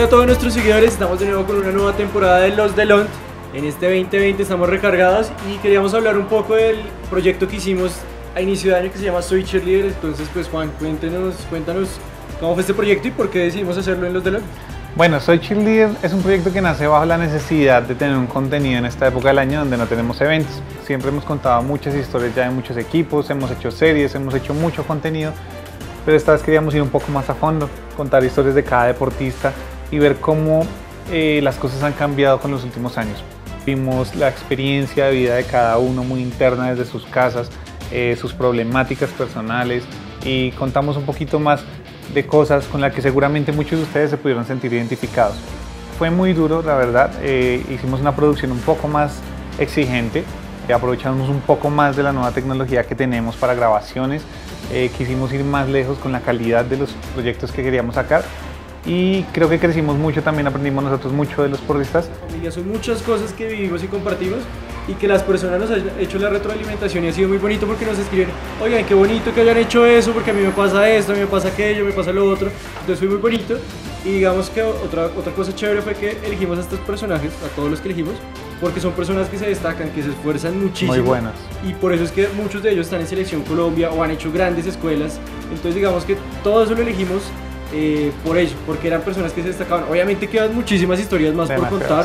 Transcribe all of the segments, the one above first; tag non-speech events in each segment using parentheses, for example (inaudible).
a todos nuestros seguidores, estamos de nuevo con una nueva temporada de Los Delont. En este 2020 estamos recargados y queríamos hablar un poco del proyecto que hicimos a inicio de año que se llama Soy Cheerleader. Entonces, pues Juan, cuéntenos, cuéntanos cómo fue este proyecto y por qué decidimos hacerlo en Los Delont. Bueno, Soy Cheerleader es un proyecto que nace bajo la necesidad de tener un contenido en esta época del año donde no tenemos eventos. Siempre hemos contado muchas historias ya de muchos equipos, hemos hecho series, hemos hecho mucho contenido, pero esta vez queríamos ir un poco más a fondo, contar historias de cada deportista y ver cómo eh, las cosas han cambiado con los últimos años. Vimos la experiencia de vida de cada uno muy interna desde sus casas, eh, sus problemáticas personales y contamos un poquito más de cosas con las que seguramente muchos de ustedes se pudieron sentir identificados. Fue muy duro, la verdad. Eh, hicimos una producción un poco más exigente, aprovechamos un poco más de la nueva tecnología que tenemos para grabaciones. quisimos ir más lejos con la calidad de los proyectos que queríamos sacar y creo que crecimos mucho, también aprendimos nosotros mucho de los porristas. Son muchas cosas que vivimos y compartimos y que las personas nos han hecho la retroalimentación y ha sido muy bonito porque nos escriben, oigan, qué bonito que hayan hecho eso porque a mí me pasa esto, a mí me pasa aquello, me pasa lo otro, entonces fue muy bonito y digamos que otra, otra cosa chévere fue que elegimos a estos personajes, a todos los que elegimos, porque son personas que se destacan, que se esfuerzan muchísimo. Muy buenas. Y por eso es que muchos de ellos están en Selección Colombia o han hecho grandes escuelas, entonces digamos que todo eso lo elegimos eh, por eso, porque eran personas que se destacaban. Obviamente quedan muchísimas historias más por contar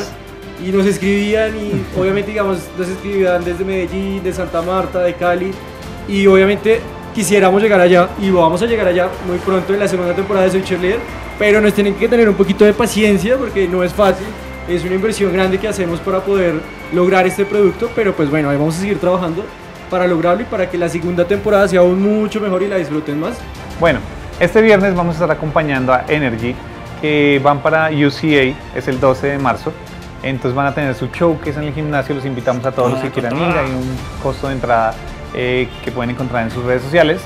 y nos escribían y (laughs) obviamente digamos nos escribían desde Medellín, de Santa Marta, de Cali y obviamente quisiéramos llegar allá y vamos a llegar allá muy pronto en la segunda temporada de Soy Cheerleader, pero nos tienen que tener un poquito de paciencia porque no es fácil, es una inversión grande que hacemos para poder lograr este producto, pero pues bueno, ahí vamos a seguir trabajando para lograrlo y para que la segunda temporada sea aún mucho mejor y la disfruten más. Bueno, este viernes vamos a estar acompañando a Energy, que van para UCA, es el 12 de marzo. Entonces van a tener su show que es en el gimnasio, los invitamos a todos los que ah, quieran ir, hay un costo de entrada eh, que pueden encontrar en sus redes sociales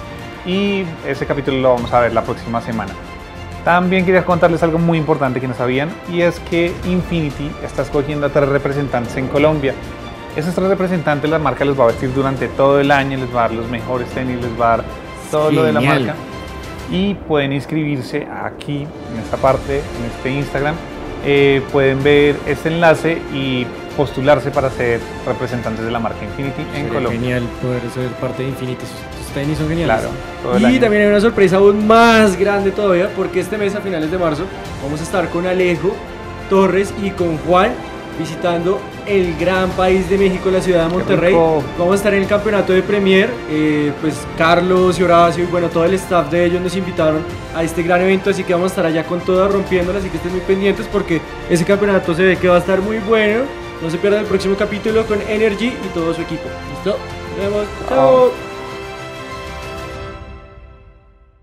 y ese capítulo lo vamos a ver la próxima semana. También quería contarles algo muy importante que no sabían y es que Infinity está escogiendo a tres representantes en Colombia. Esos tres representantes la marca los va a vestir durante todo el año, les va a dar los mejores tenis, les va a dar todo lo de la marca y pueden inscribirse aquí en esta parte, en este Instagram. Eh, pueden ver este enlace y postularse para ser representantes de la marca Infinity en Colombia. Genial poder ser parte de Infinity, sus, tenis son geniales. Claro, y también hay una sorpresa aún más grande todavía porque este mes a finales de marzo vamos a estar con Alejo Torres y con Juan visitando el gran país de México, la ciudad de Monterrey. Vamos a estar en el campeonato de Premier. Eh, pues Carlos y Horacio y bueno, todo el staff de ellos nos invitaron a este gran evento, así que vamos a estar allá con todas rompiéndola, así que estén muy pendientes porque ese campeonato se ve que va a estar muy bueno. No se pierdan el próximo capítulo con Energy y todo su equipo. ¿Listo? Nos vemos. Chao.